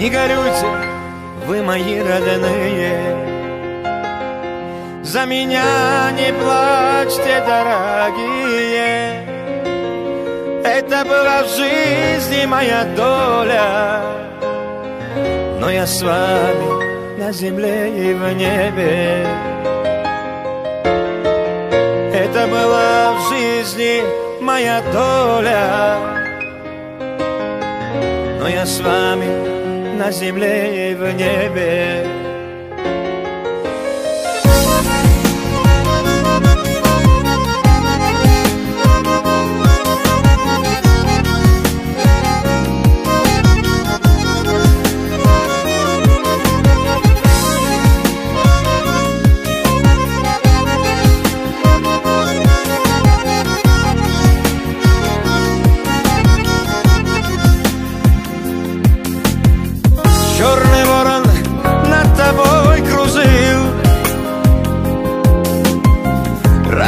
Не горюйте, вы мои родные. За меня не плачьте, дорогие. Это была в жизни моя доля. Но я с вами на земле и в небе. Это была в жизни моя доля. Но я с вами na ziemlę nie wyniebie.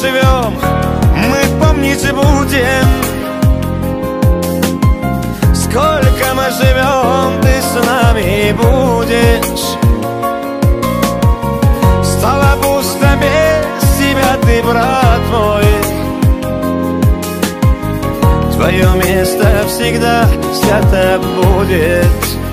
живем, мы помнить будем. Сколько мы живем, ты с нами будешь. Стало пусто без тебя, ты, брат мой. Твое место всегда свято будет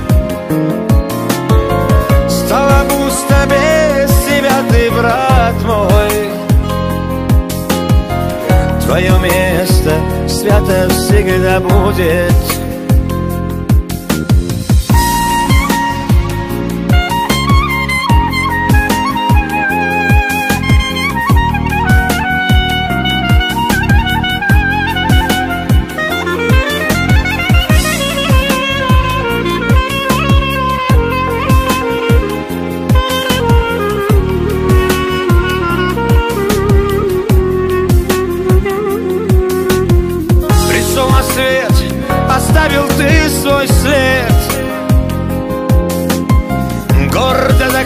Твое место свято всегда будет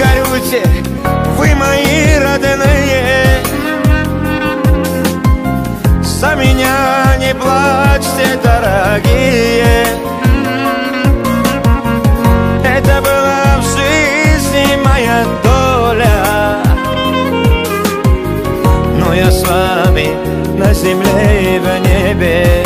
горюйте, вы мои родные. За меня не плачьте, дорогие. Это была в жизни моя доля. Но я с вами на земле и в небе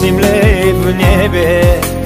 Но я с